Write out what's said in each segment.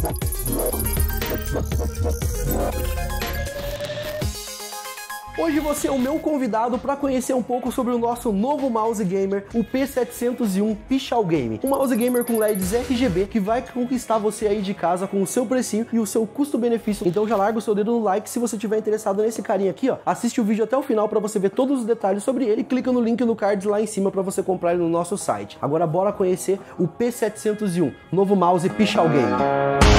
Thank Hoje você é o meu convidado para conhecer um pouco sobre o nosso novo mouse gamer, o P701 Pichal Game. Um mouse gamer com LEDs RGB que vai conquistar você aí de casa com o seu precinho e o seu custo-benefício. Então já larga o seu dedo no like se você estiver interessado nesse carinha aqui, ó. Assiste o vídeo até o final para você ver todos os detalhes sobre ele clica no link no card lá em cima para você comprar ele no nosso site. Agora bora conhecer o P701, novo mouse Pichal Game.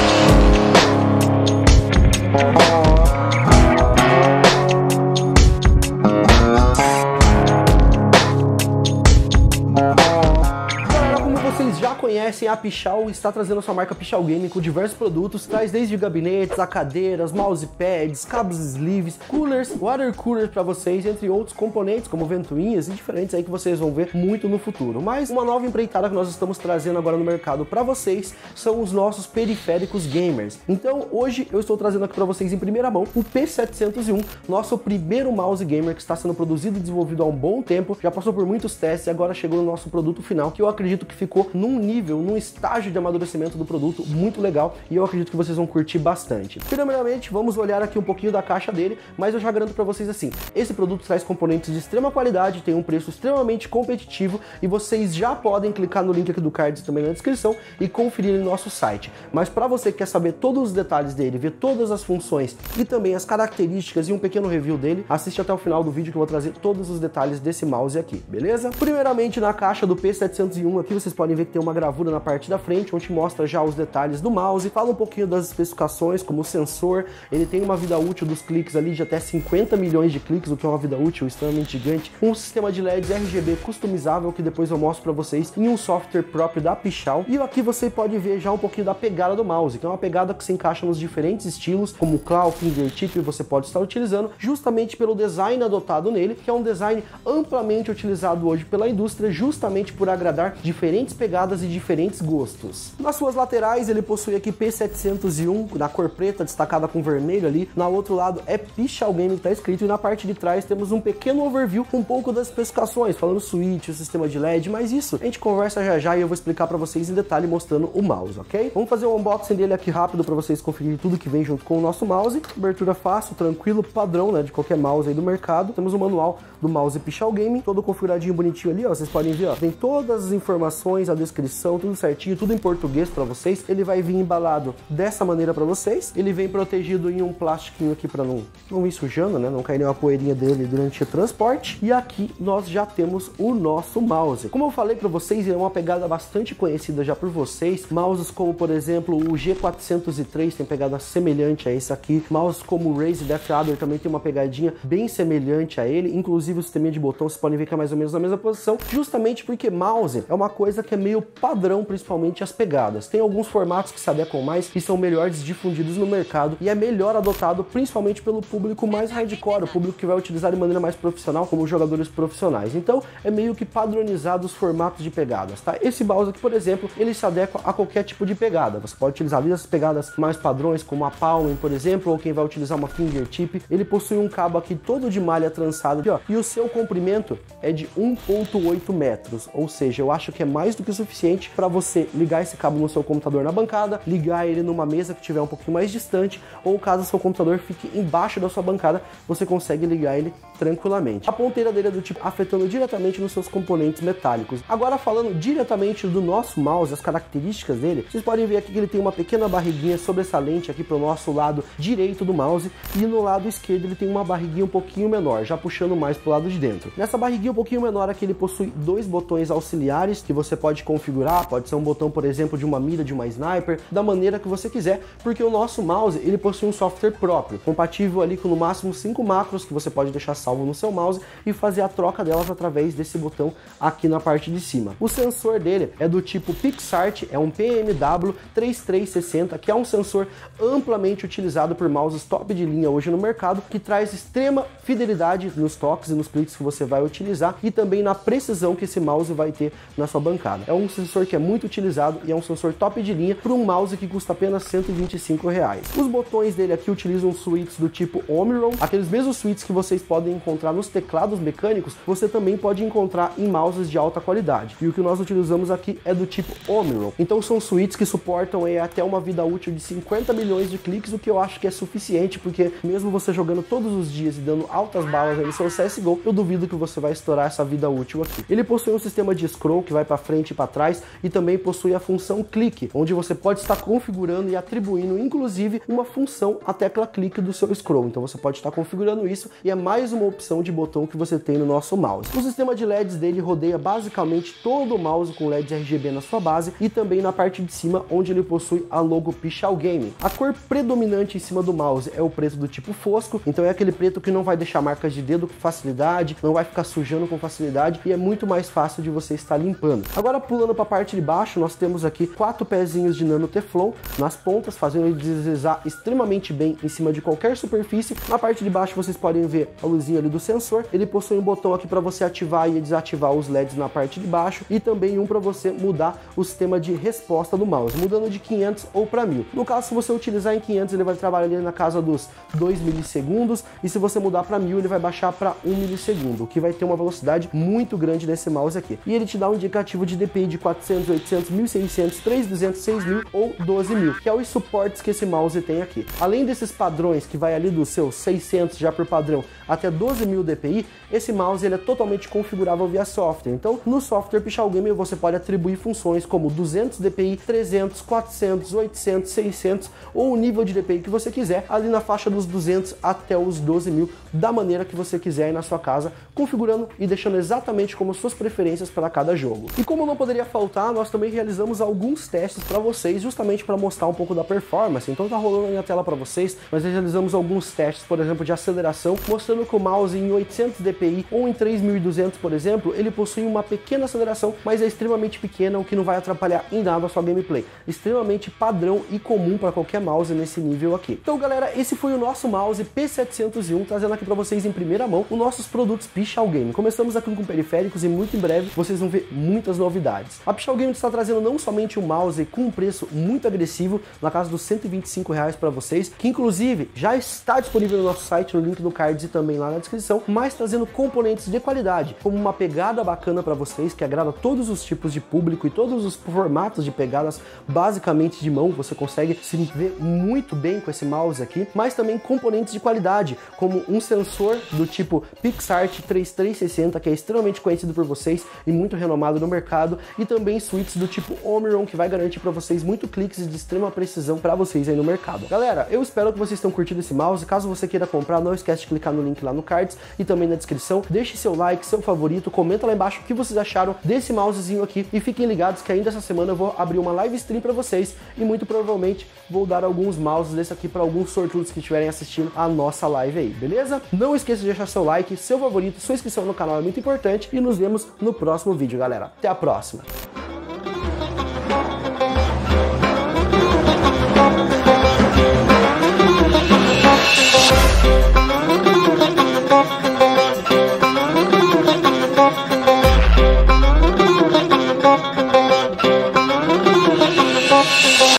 Pichal está trazendo sua marca Pichal Gaming com diversos produtos, traz desde gabinetes a cadeiras, mousepads, cabos sleeves, coolers, water coolers para vocês, entre outros componentes como ventoinhas e diferentes aí que vocês vão ver muito no futuro. Mas uma nova empreitada que nós estamos trazendo agora no mercado para vocês são os nossos periféricos gamers. Então hoje eu estou trazendo aqui para vocês em primeira mão o P701, nosso primeiro mouse gamer que está sendo produzido e desenvolvido há um bom tempo, já passou por muitos testes e agora chegou no nosso produto final, que eu acredito que ficou num nível, num estágio de amadurecimento do produto muito legal e eu acredito que vocês vão curtir bastante. Primeiramente, vamos olhar aqui um pouquinho da caixa dele, mas eu já garanto para vocês assim, esse produto traz componentes de extrema qualidade, tem um preço extremamente competitivo e vocês já podem clicar no link aqui do card também na descrição e conferir em nosso site. Mas para você que quer saber todos os detalhes dele, ver todas as funções e também as características e um pequeno review dele, assiste até o final do vídeo que eu vou trazer todos os detalhes desse mouse aqui, beleza? Primeiramente na caixa do P701 aqui vocês podem ver que tem uma gravura na parte da frente, onde mostra já os detalhes do mouse, fala um pouquinho das especificações, como o sensor, ele tem uma vida útil dos cliques ali de até 50 milhões de cliques, o que é uma vida útil extremamente gigante, um sistema de LEDs RGB customizável, que depois eu mostro para vocês, em um software próprio da Pichal, e aqui você pode ver já um pouquinho da pegada do mouse, que é uma pegada que se encaixa nos diferentes estilos, como claw, fingertip, você pode estar utilizando, justamente pelo design adotado nele, que é um design amplamente utilizado hoje pela indústria, justamente por agradar diferentes pegadas e diferentes gostos. Nas suas laterais ele possui aqui P701 na cor preta destacada com vermelho ali, na outro lado é Pichal Game que está escrito e na parte de trás temos um pequeno overview com um pouco das especificações, falando switch, o sistema de LED, mas isso a gente conversa já já e eu vou explicar para vocês em detalhe mostrando o mouse, ok? Vamos fazer um unboxing dele aqui rápido para vocês conferirem tudo que vem junto com o nosso mouse. Abertura fácil, tranquilo, padrão, né, de qualquer mouse aí do mercado. Temos o manual do mouse Pichal Game, todo configuradinho bonitinho ali, ó, vocês podem ver, ó, tem todas as informações, a descrição, tudo certinho, tudo em português para vocês. Ele vai vir embalado dessa maneira para vocês. Ele vem protegido em um plastiquinho aqui para não, não ir sujando, né? Não cair nenhuma poeirinha dele durante o transporte. E aqui nós já temos o nosso mouse. Como eu falei para vocês, é uma pegada bastante conhecida já por vocês. Mouses como, por exemplo, o G403 tem pegada semelhante a esse aqui. Mouses como o Raze Death Adder também tem uma pegadinha bem semelhante a ele. Inclusive o sistema de botão, vocês podem ver que é mais ou menos na mesma posição, justamente porque mouse é uma coisa que é meio padrão, principalmente as pegadas. Tem alguns formatos que se adequam mais e são melhores difundidos no mercado e é melhor adotado principalmente pelo público mais hardcore, o público que vai utilizar de maneira mais profissional, como jogadores profissionais. Então é meio que padronizado os formatos de pegadas, tá? Esse mouse aqui, por exemplo, ele se adequa a qualquer tipo de pegada. Você pode utilizar ali as pegadas mais padrões, como a Palm, por exemplo, ou quem vai utilizar uma fingertip. Ele possui um cabo aqui todo de malha trançado aqui, ó, e o seu comprimento é de 1.8 metros, ou seja, eu acho que é mais do que o suficiente para você ligar esse cabo no seu computador na bancada, ligar ele numa mesa que tiver um pouquinho mais distante, ou caso seu computador fique embaixo da sua bancada, você consegue ligar ele tranquilamente. A ponteira dele é do tipo afetando diretamente nos seus componentes metálicos. Agora falando diretamente do nosso mouse, as características dele, vocês podem ver aqui que ele tem uma pequena barriguinha sobressalente aqui para o nosso lado direito do mouse e no lado esquerdo ele tem uma barriguinha um pouquinho menor, já puxando mais para o lado de dentro. Nessa barriguinha um pouquinho menor aqui ele possui dois botões auxiliares que você pode configurar, pode ser um botão por exemplo de uma mira de uma sniper, da maneira que você quiser, porque o nosso mouse ele possui um software próprio, compatível ali com no máximo cinco macros que você pode deixar salvo no seu mouse e fazer a troca delas através desse botão aqui na parte de cima. O sensor dele é do tipo PixArt, é um PMW 3360, que é um sensor amplamente utilizado por mouses top de linha hoje no mercado, que traz extrema fidelidade nos toques e nos cliques que você vai utilizar e também na precisão que esse mouse vai ter na sua bancada. É um sensor que é muito utilizado e é um sensor top de linha para um mouse que custa apenas 125 reais. Os botões dele aqui utilizam switches do tipo Omron, aqueles mesmos switches que vocês podem encontrar nos teclados mecânicos, você também pode encontrar em mouses de alta qualidade. E o que nós utilizamos aqui é do tipo Omron. Então são switches que suportam até uma vida útil de 50 milhões de cliques, o que eu acho que é suficiente, porque mesmo você jogando todos os dias e dando altas balas no seu CSGO, eu duvido que você vai estourar essa vida útil aqui. Ele possui um sistema de scroll que vai para frente e para trás e também possui a função clique, onde você pode estar configurando e atribuindo inclusive uma função à tecla clique do seu scroll. Então você pode estar configurando isso e é mais uma opção de botão que você tem no nosso mouse. O sistema de LEDs dele rodeia basicamente todo o mouse com LEDs RGB na sua base e também na parte de cima onde ele possui a logo Pichal Gaming. A cor predominante em cima do mouse é o preto do tipo fosco, então é aquele preto que não vai deixar marcas de dedo com facilidade, não vai ficar sujando com facilidade e é muito mais fácil de você estar limpando. Agora pulando para a parte de baixo, nós temos aqui quatro pezinhos de nano Teflon nas pontas, fazendo ele deslizar extremamente bem em cima de qualquer superfície. Na parte de baixo vocês podem ver a luzinha ali do sensor. Ele possui um botão aqui para você ativar e desativar os LEDs na parte de baixo e também um para você mudar o sistema de resposta do mouse, mudando de 500 ou para 1000. No caso, se você utilizar em 500, ele vai trabalhar ali na casa dos 2 milissegundos e se você mudar para 1000, ele vai baixar para 1 milissegundo, o que vai ter uma velocidade muito grande nesse mouse aqui. E ele te dá um indicativo de DPI de 400, 800, 1600, 3200, 6000 ou 12000, que é os suportes que esse mouse tem aqui. Além desses padrões que vai ali do seu 600 já por padrão até 12000 DPI, esse mouse ele é totalmente configurável via software. Então, no software Pichal Gamer você pode atribuir funções como 200 DPI, 300, 400, 800, 600 ou o nível de DPI que você quiser, ali na faixa dos 200 até os 12.000, da maneira que você quiser aí na sua casa, configurando e deixando exatamente como suas preferências para cada jogo. E como não poderia faltar, nós também realizamos alguns testes para vocês, justamente para mostrar um pouco da performance. Então tá rolando aí na tela para vocês, nós realizamos alguns testes, por exemplo, de aceleração, mostrando que o mouse em 800 dpi ou em 3200, por exemplo, ele possui uma pequena aceleração, mas é extremamente pequena, o que não vai atrapalhar em nada a sua gameplay. Extremamente padrão e comum para qualquer mouse nesse nível aqui. Então, galera, esse foi o nosso mouse P701, trazendo aqui para vocês em primeira mão os nossos produtos Pichal Game. Começamos aqui com periféricos e muito em breve vocês vão ver muitas novidades. A Pichal Game está trazendo não somente um mouse com um preço muito agressivo, na casa dos 125 reais para vocês, que inclusive já está disponível no nosso site, no link do cards e também lá na descrição, mas trazendo componentes de qualidade, como uma pegada bacana para vocês, que agrada todos os tipos de público e todos os formatos de pegadas, basicamente de mão, você consegue se ver muito bem com esse mouse aqui, mas também componentes de qualidade, como um sensor do tipo PixArt 3360, que é extremamente conhecido por vocês e muito renomado no mercado, e também switches do tipo Omron, que vai garantir para vocês muito cliques de extrema precisão para vocês aí no mercado. Galera, eu espero que vocês tenham curtido esse mouse. Caso você queira comprar, não esquece de clicar no link lá no cards e também na descrição. Deixe seu like, seu favorito, comenta lá embaixo o que vocês acharam desse mousezinho aqui e fiquem ligados que ainda essa semana eu vou abrir uma live stream para vocês e muito provavelmente vou dar alguns mouses desse aqui para alguns sortudos que estiverem assistindo a nossa live aí, beleza? Não esqueça de deixar seu like, seu favorito, sua inscrição no canal é muito importante e nos vemos no próximo vídeo, galera. Até a próxima!